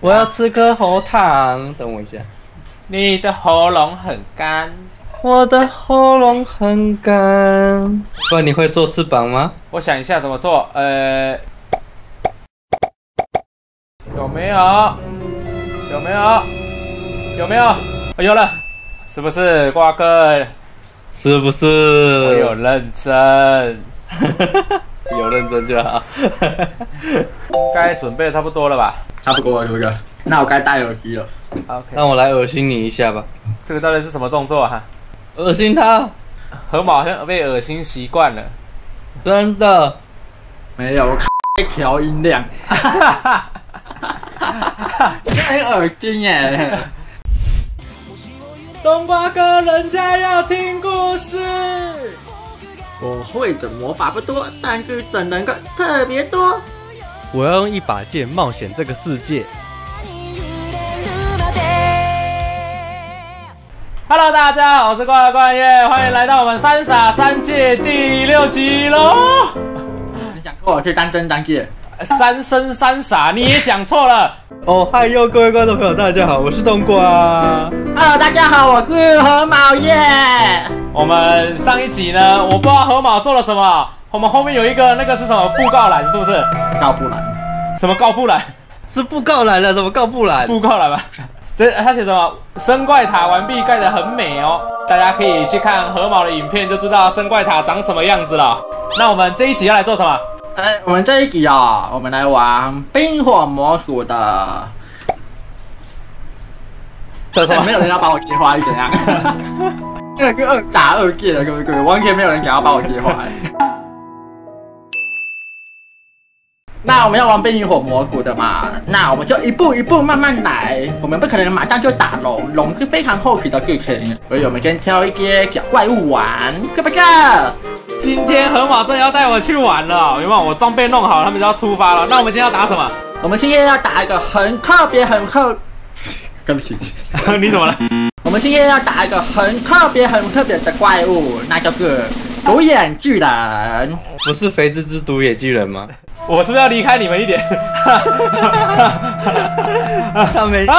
我要吃颗喉糖，等我一下。你的喉咙很干，我的喉咙很干。不你会做翅膀吗？我想一下怎么做。呃，有没有？有没有？有没有？有了，是不是瓜哥？是不我是？有认真，有认真就好。该准备的差不多了吧差不多了，是不是。那我该戴耳机了。？OK，让我来恶心你一下吧，这个到底是什么动作哈？恶心他，河马好像被恶心习惯了。真的。没有，我开调音量。很耳机耶！冬瓜哥，人家要听故事。我会的魔法不多，但是整人个特别多。我要用一把剑冒险这个世界。Hello，大家好，我是怪怪耶，欢迎来到我们三傻三界第六集喽。你讲过我是当真当界，三生三傻，你也讲错了。哦，嗨哟，各位观众朋友，大家好，我是冬瓜。Hello，大家好，我是河毛耶。我们上一集呢，我不知道河马做了什么，我们后面有一个那个是什么布告栏，是不是？告布栏，什么告布栏？是布告栏了，怎么告布栏？布告栏吧。这他写什么？生怪塔完毕，盖得很美哦。大家可以去看河马的影片，就知道生怪塔长什么样子了。那我们这一集要来做什么？哎，我们这一集啊、我们来玩冰火魔术的。这什么？没有人要把我接花，是怎样？这个二打二界了，各位各位，完全没有人想要把我接花。那我们要玩冰与火魔术的嘛，那我们就一步一步慢慢来，我们不可能马上就打龙，龙是非常后期的剧情，所以我们先挑一些小怪物玩，够不够？今天河马真的要带我去玩了，有没有？我装备弄好了，他们就要出发了。那我们今天要打什么？我们今天要打一个很特别、很特，对不起，你怎么了？我们今天要打一个很特别、很特别的怪物，那就是独眼巨人。不是肥滋滋独眼巨人吗？我是不是要离开你们一点？他 没。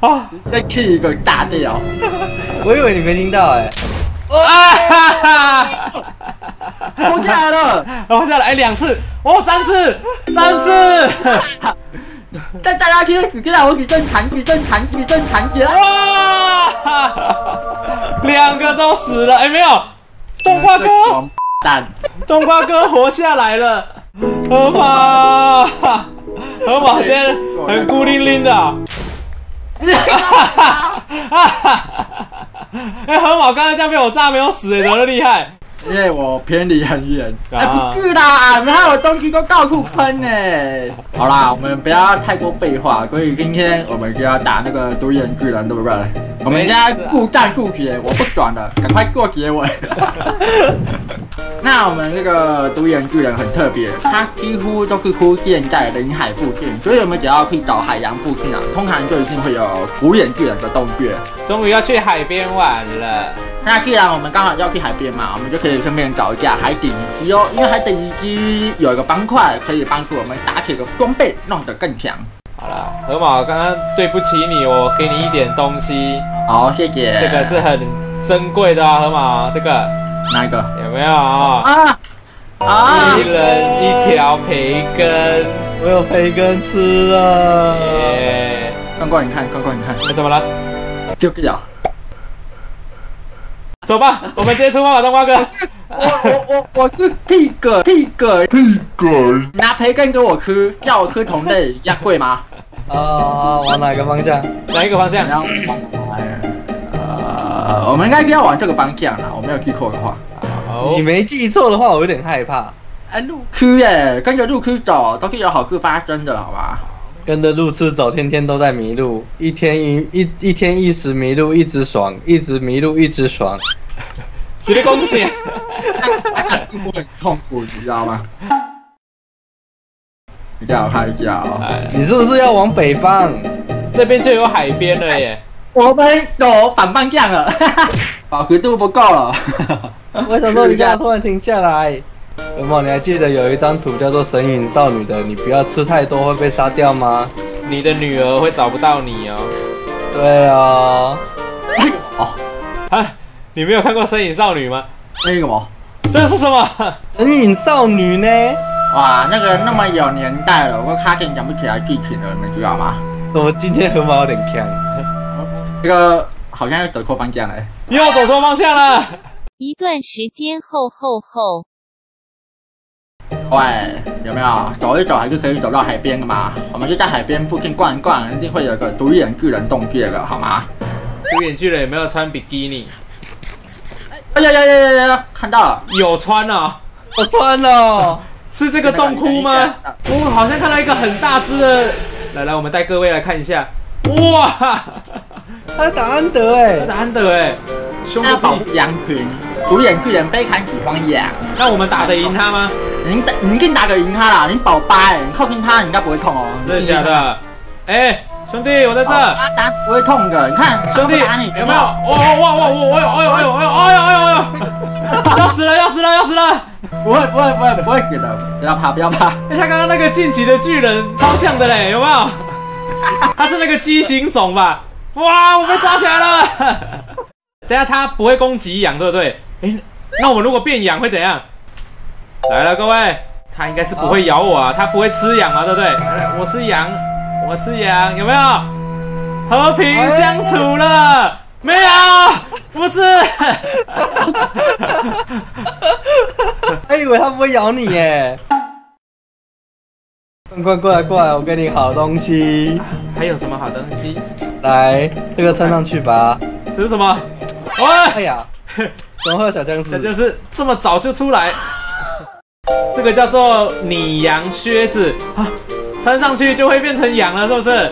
啊再 K 一个大掉。我以为你没听到哎、啊！活下来了！活下来，哎，两次，哦，三次，三次，但大家听死进来，我举正常，举正常，举正弹，起来！哇！两个都死了，哎，没有，冬瓜哥，王蛋！冬瓜哥活下来了，河马，河马现在很孤零零的。哎，河马刚才这样被我炸没有死，哎，怎么厉害？因为我偏离很远。啊哎，不是啦，你还有东西都到处喷呢。好啦，我们不要太过废话，所以今天我们就要打那个独眼巨人，对不对？我们现在顾战顾血，我不转了，赶快过结尾。那我们这个独眼巨人很特别，它几乎都是出现在临海附近，所以我们只要去找海洋附近啊，通常就一定会有独眼巨人的洞穴。终于要去海边玩了。那既然我们刚好要去海边嘛，我们就可以顺便找一下海底遗迹哦，因为海底遗迹有一个方块可以帮助我们打铁的装备弄得更强。河马，刚刚对不起你，我给你一点东西，好，谢谢。这个是很珍贵的啊，河马，这个哪一个？有没有啊？啊啊！一人一条培根，我有培根吃了。耶！关关，你看，关关，你看，那怎么了？就这样。走吧，我们直接出发吧，冬瓜哥。我我我我是 pig pig pig，拿培根给我吃，叫我吃同类，一样贵吗？啊，往哪个方向？哪一个方向？然后呃，我们应该要往这个方向啦，我没有记错的话。你，没记错的话，我有点害怕。哎，路区耶，跟着路区走都是有好事发生的，好吧？跟着路痴走，天天都在迷路，一天一一一天一时迷路一直爽，一直迷路一直爽。直接恭喜！我很痛苦，你知道吗？比较嗨叫，哎，你是不是要往北方？这边就有海边了耶。我们走反方向了，饱和度不够了。为什么你刚刚突然停下来？有没有？你还记得有一张图叫做“神隐少女”的？你不要吃太多会被杀掉吗？你的女儿会找不到你哦。对啊。哦，啊，你没有看过《神隐少女》吗？那个什么？这是什么？神隐少女呢？哇，那个那么有年代了，我差点讲不起来剧情了，你们知道吗？我今天河马有点强。这个好像要走错方向了。又走错方向了。一段时间后后后。喂，有没有走一走还是可以走到海边的嘛？我们就在海边附近逛一逛，一定会有个独眼巨人洞穴的，好吗？独眼巨人有没有穿比基尼？哎呀呀呀呀呀！看到了，有穿啊，我穿了，是这个洞窟吗？哦好像看到一个很大只的。来来，我们带各位来看一下。哇，他打安德哎，他打安德哎，兄弟羊群，独眼巨人背砍几方羊。那我们打得赢他吗？你打，您一定打得赢他啦！你保八哎，你靠近他，你应该不会痛哦。真的假的？哎。兄弟，我在这。他打不会痛的，你看，兄弟有没有？哇哇哇哇！哎呦哎呦哎呦哎呦哎呦哎呦！要死了要死了！不会不会不会不会死的，不要怕不要怕。哎，他刚刚那个晋级的巨人超像的嘞，有没有？他是那个畸形种吧？哇，我被抓起来了！等下他不会攻击羊，对不对？哎，那我们如果变羊会怎样？来了各位，他应该是不会咬我啊，他不会吃羊啊，对不对？我是羊。我是羊，有没有和平相处了？没有，不是。还以为它不会咬你耶。快过来过来，我给你好东西。还有什么好东西？来，这个穿上去吧。这是什么？哎呀，怎么会有小僵尸？小僵尸这么早就出来？这个叫做拟羊靴子啊。穿上去就会变成羊了，是不是？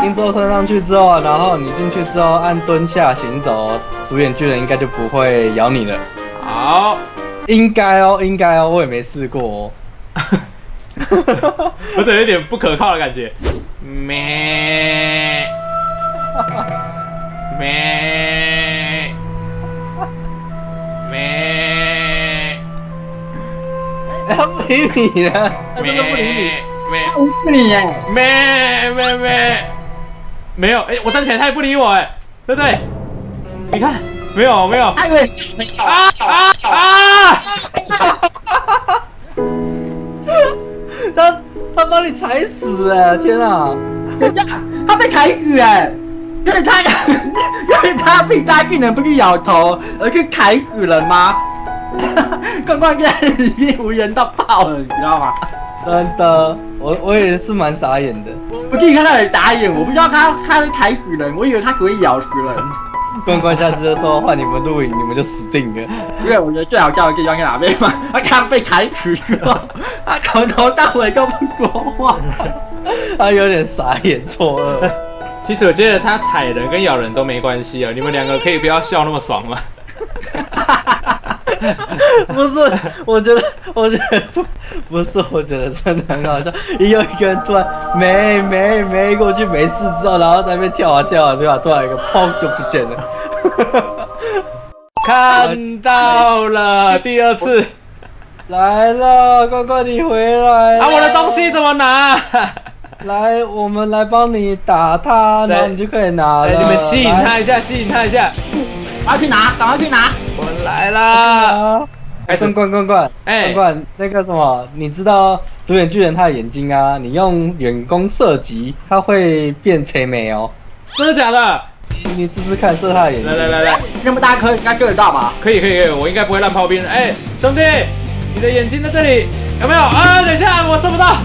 听说穿上去之后，然后你进去之后按蹲下行走，独眼巨人应该就不会咬你了。好，应该哦，应该哦，我也没试过哦。我怎么有点不可靠的感觉？咩？咩？咩，他不理你了，他真的不理你。没，不理耶，咩？咩？咩，没有，哎，我站起来他也不理我，哎，对不对？你看，没有没有，啊啊啊！他他把你踩死哎，天啊！他被踩死哎，因为他因为他被大巨人不去咬头而去踩死人吗？关关现在已经无言到爆了，你知道吗？真的，我我也是蛮傻眼的。我第一看到你傻眼，我不知道他他会踩死人，我以为他可以咬死人。关关下次就说换你们录影，你们就死定了。因为我觉得最好笑的地方在哪边嘛？他刚被砍死了，他从头到尾都不说话，他有点傻眼错愕。其实我觉得他踩人跟咬人都没关系啊，你们两个可以不要笑那么爽吗？不是，我觉得，我觉得不，不是，我觉得真的很好笑。也有一个人突然没没没过去没事之后，然后在那边跳啊跳啊跳啊，突然一个砰就不见了。看到了，第二次 来了，乖乖你回来。啊，我的东西怎么拿？来，我们来帮你打他，然后你就可以拿了。你们吸引他一下，吸引他一下。快去拿，赶快去拿！我来啦！还剩罐罐罐，哎，关关，那个什么，你知道独眼巨人他的眼睛啊？你用远攻射击，他会变黑眉哦。真的假的？你试试看，射他的眼睛。来来来来，那么大颗，应该够得到吧？可以可以可以，我应该不会乱炮兵。哎，兄弟，你的眼睛在这里有没有？啊，等一下，我射不到，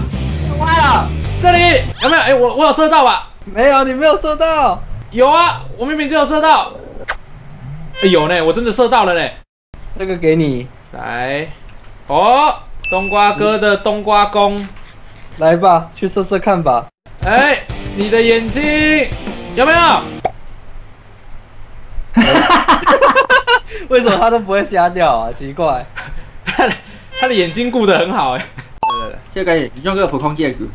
歪了。这里有没有？哎，我我有射到吧？没有，你没有射到。有啊，我明明就有射到。哎有呢，我真的射到了呢。这个给你，来，哦，冬瓜哥的冬瓜弓，来吧，去射射看吧。哎，你的眼睛有没有？为什么他都不会瞎掉啊？奇怪，他 的他的眼睛顾得很好哎。这个你用个普通戒指。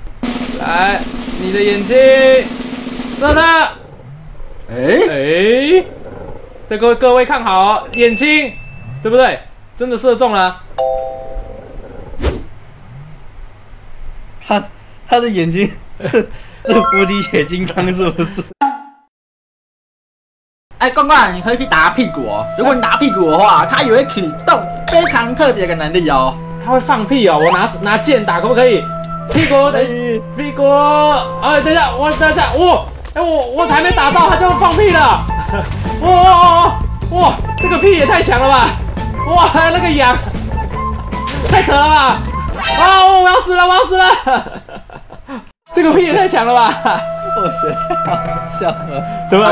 来，你的眼睛射他。哎哎。这各位各位看好、哦、眼睛，对不对？真的射中了、他他的眼睛 是是无敌铁金刚，是不是？哎，关关，你可以去打屁股哦。如果你打屁股的话，他有一启动非常特别的能力哦。他会放屁哦，我拿拿剑打可不可以？屁股，等屁股，哎，等一下，我等一下，我、哎我我还没打到，他就放屁了。哇哇哇哇！这个屁也太强了吧！哇，那个羊，太扯了吧！啊，我要死了，我要死了！这个屁也太强了吧！我觉得太好笑了。怎么？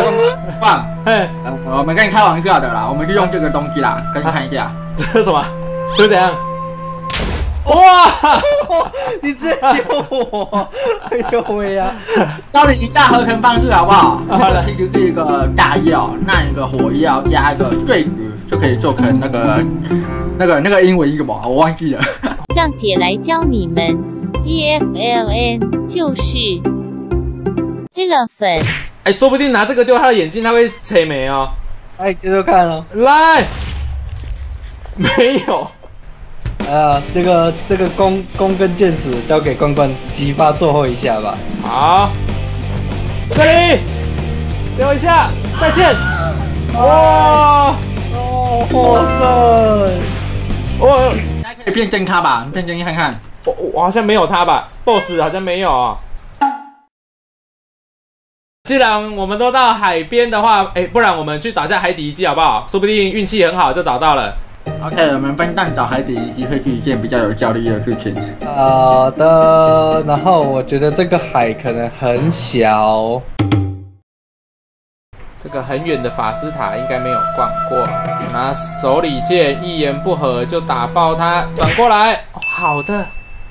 棒！哎，呃我们跟你开玩笑的啦，我们就用这个东西啦，给你看一下。这是什么？这是怎样？哇！你直接丢我！哎呦喂呀！教你一下合成方式好不好？这个是一个大药，那一个火药加一个坠子，就可以做成那个那个那个英文一个嘛，我忘记了。让姐来教你们，E F L N 就是 elephant。哎，说不定拿这个丢他的眼镜，他会扯眉哦。哎，接着看哦。来，没有。啊，这个这个弓弓跟箭矢交给关关激发最后一下吧。好，这里，最后一下，再见。哇，哦，获胜！我大家可以变真咖吧，变真看看。我我好像没有他吧，BOSS 好像没有哦。既然我们都到海边的话，哎，不然我们去找一下海底遗迹好不好？说不定运气很好就找到了。OK，我们分蛋找海底遗迹会是一件比较有效率的事情。好的，然后我觉得这个海可能很小。这个很远的法师塔应该没有逛过，拿手里剑，一言不合就打爆它。转过来，哦好的。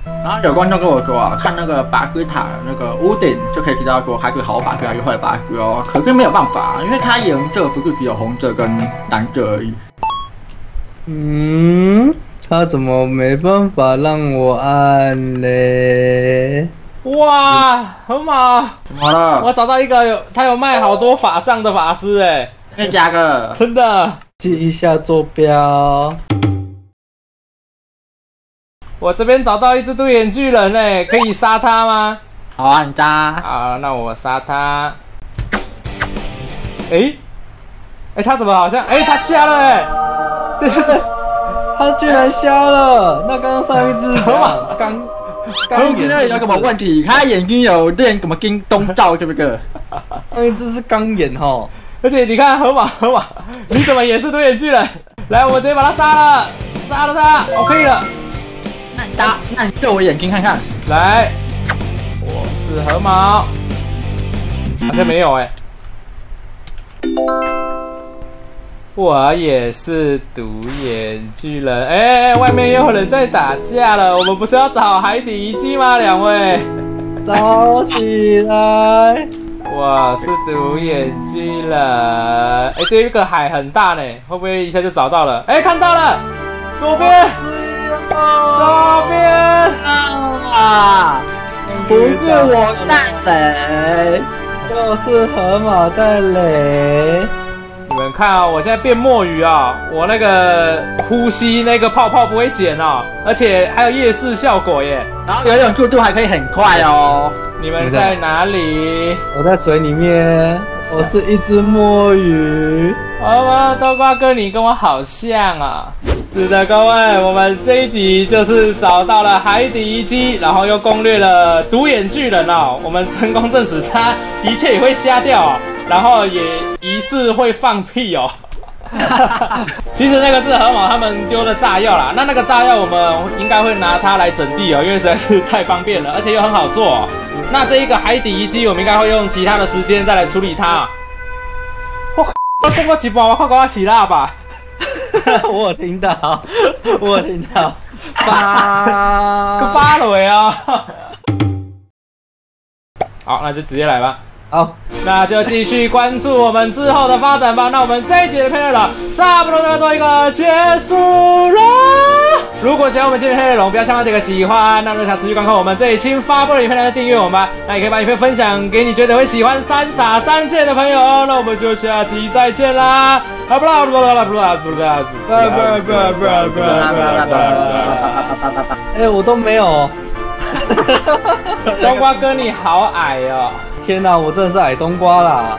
然后有观众跟我说啊，看那个法师塔那个屋顶就可以知道说它是好法师还是坏法师哦。可是没有办法，因为它颜色不是只有红色跟蓝色而已。嗯，他怎么没办法让我按嘞？哇，河马，怎么了？我找到一个有他有卖好多法杖的法师哎，真的假的？真的。记一下坐标。我这边找到一只独眼巨人哎，可以杀他吗？好啊，你扎。好，那我杀他。哎，哎，他怎么好像哎，他瞎了哎，这是他居然瞎了！那刚刚上一只河马刚刚现在有什么问题？他眼睛有练什么金东照是不是？上一只是钢眼哈。而且你看河马，河马，你怎么也是独眼巨人？来，我直接把他杀了，杀了他，我可以了。那你打，那你对我眼睛看看。来，我是河马，好像没有哎、我也是独眼巨人，哎、外面又有人在打架了。我们不是要找海底遗迹吗？两位，找起来！我是独眼巨人。哎、这个海很大呢，会不会一下就找到了？哎、看到了，左边，左边。啊！不是我带雷。就是河马在雷。看啊、我现在变墨鱼啊、我那个呼吸那个泡泡不会减哦，而且还有夜视效果耶。然后游泳速度还可以很快哦。你们在哪里？我在水里面，我是一只墨鱼。好吧，豆瓜哥，你跟我好像啊。是的，各位，我们这一集就是找到了海底遗迹，然后又攻略了独眼巨人哦。我们成功证实他的确也会瞎掉、哦，然后也疑似会放屁哦。其实那个是河马他们丢的炸药啦，那那个炸药我们应该会拿它来整地哦，因为实在是太方便了，而且又很好做、哦。那这一个海底遗迹，我们应该会用其他的时间再来处理它。我靠，我过几把我快给我起蜡吧。我听到，我听到。发 个发了喂啊！好，那就直接来吧。好，那就继续关注我们之后的发展吧。那我们这一集的片内容差不多就要做一个结束了。如果喜欢我们今天的内容，不要忘了点个喜欢。那如果想持续观看我们这一期发布的影片，就订阅我们吧。那也可以把影片分享给你觉得会喜欢三傻三剑的朋友哦。那我们就下期再见啦！啊不啦不啦不啦不啦不啦不啦不啦不啦不啦不不！哎，我都没有。冬瓜哥你好矮哦。天哪，我真的是矮冬瓜啦！